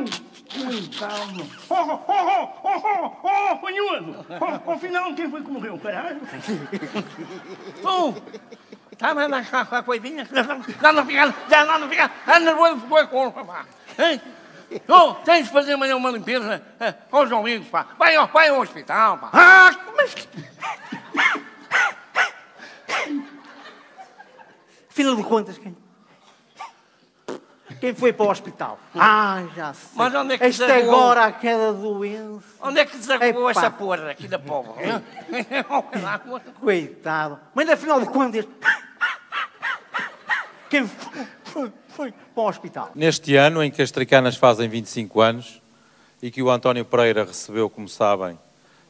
Não! Calma. Oh, oh, oh, oh, oh, oh, panhudo! Oh, afinal, quem foi que morreu, caralho? Tu! Tá, mas mas com a coisinha? Não, não fica, já não fica, anda nervoso com a culpa, pá. Hein? Tu, tens de fazer amanhã uma limpeza eh, com os ouvidos, pá. Vai, ao- vai ao hospital, pá. Ah, mas... Afinal de contas, quem? Quem foi para o hospital? Ah, já sei. Mas onde é que Esta desagou? agora aquela doença. Onde é que desagou Epá. essa porra aqui da povo? hein? Coitado. Mas afinal de contas, quem foi, foi, foi para o hospital? Neste ano em que as Tricanas fazem 25 anos e que o António Pereira recebeu, como sabem,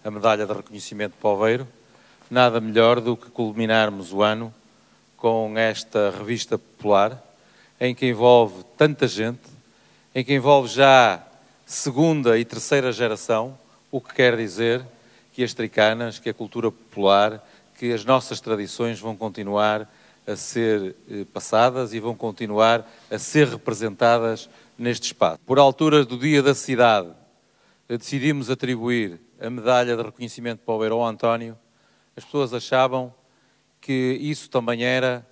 a medalha de reconhecimento de Poveiro, nada melhor do que culminarmos o ano com esta revista popular, em que envolve tanta gente, em que envolve já segunda e terceira geração, o que quer dizer que as tricanas, que a cultura popular, que as nossas tradições vão continuar a ser eh, passadas e vão continuar a ser representadas neste espaço. Por altura do Dia da Cidade, eh, decidimos atribuir a medalha de reconhecimento para o ao António. As pessoas achavam que isso também era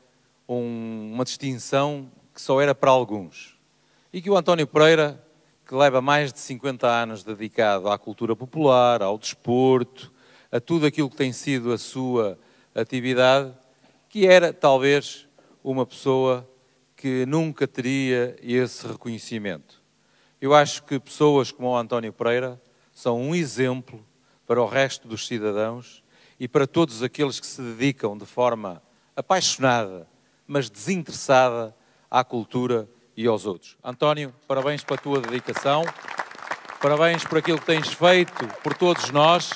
um- uma distinção que só era para alguns. E que o António Pereira, que leva mais de 50 anos dedicado à cultura popular, ao desporto, a tudo aquilo que tem sido a sua atividade, que era talvez uma pessoa que nunca teria esse reconhecimento. Eu acho que pessoas como o António Pereira são um exemplo para o resto dos cidadãos e para todos aqueles que se dedicam de forma apaixonada, mas desinteressada à cultura e aos outros. António, parabéns pela tua dedicação, parabéns por aquilo que tens feito por todos nós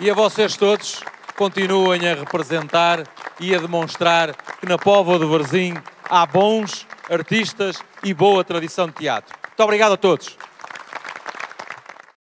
e a vocês todos continuem a representar e a demonstrar que na Póvoa do Varzim há bons artistas e boa tradição de teatro. Muito obrigado a todos.